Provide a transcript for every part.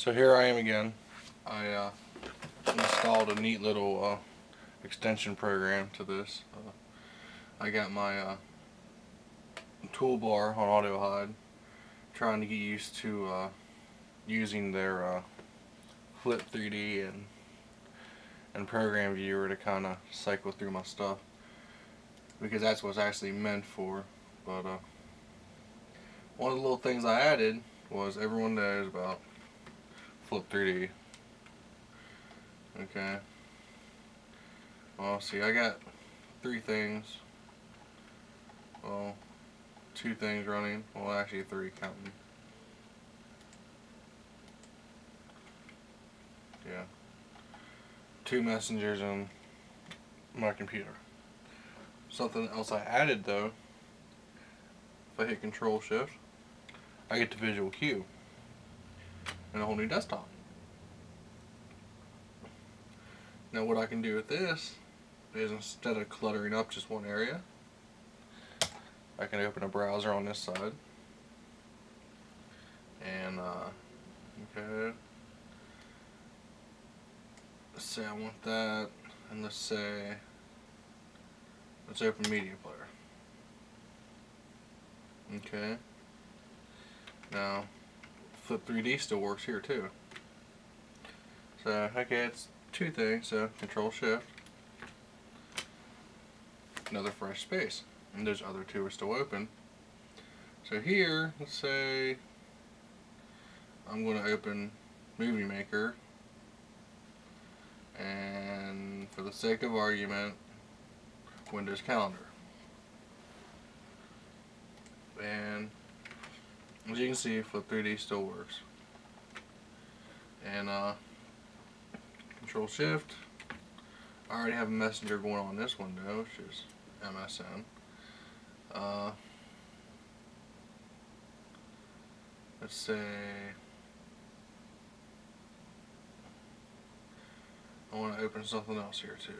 So here I am again. I uh, installed a neat little uh, extension program to this. Uh, I got my uh, toolbar on AutoHide, trying to get used to uh, using their uh, Flip 3D and and program viewer to kind of cycle through my stuff because that's what's actually meant for. But one of the little things I added was everyone knows about Flip 3D. Okay. Well, see, I got three things. Well, two things running. Well, actually three counting. Yeah. Two messengers on my computer. Something else I added though, if I hit Control Shift, I get to Visual Cube and a whole new desktop. Now what I can do with this is instead of cluttering up just one area, I can open a browser on this side. And uh, okay. Let's say I want that and let's say let's open media player. Okay. Now Flip 3D still works here too. So okay it's two things so control shift. Another fresh space and those other two are still open. So here let's say I'm going to open movie maker. And for the sake of argument Windows calendar. And as you can see Flip 3D still works. And uh, control shift. I already have a messenger going on this window which is MSN uh, let's say I want to open something else here too.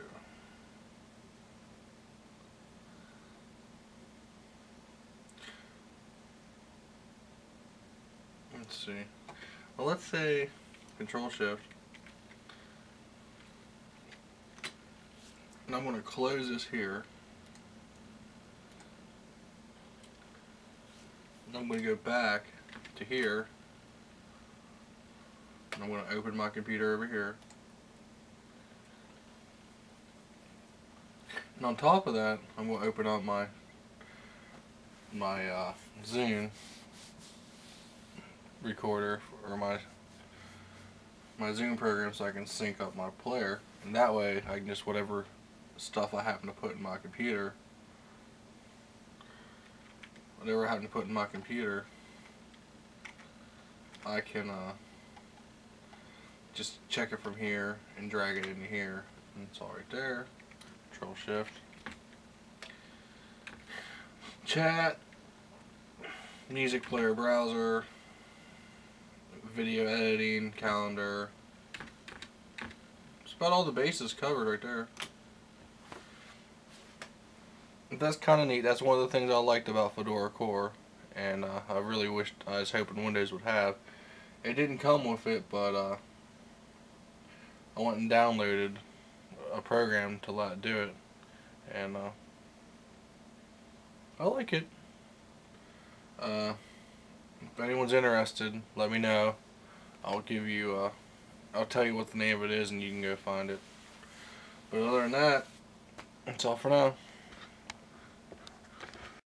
Let's see. Well, let's say Control Shift. And I'm going to close this here. And I'm going to go back to here. And I'm going to open my computer over here. And on top of that, I'm going to open up my my uh, Zune recorder or my my Zune program so I can sync up my player. And that way I can just whatever stuff I happen to put in my computer whatever I happen to put in my computer I can uh, just check it from here and drag it into here. And it's all right there. Control Shift. Chat, music player browser, video editing, calendar. It's about all the bases covered right there. That's kind of neat. That's one of the things I liked about Fedora Core, and uh, I really wished I was hoping Windows would have. It didn't come with it, but uh, I went and downloaded a program to let do it and uh, I like it uh, if anyone's interested let me know. I'll give you uh, I'll tell you what the name of it is and you can go find it. But other than that that's all for now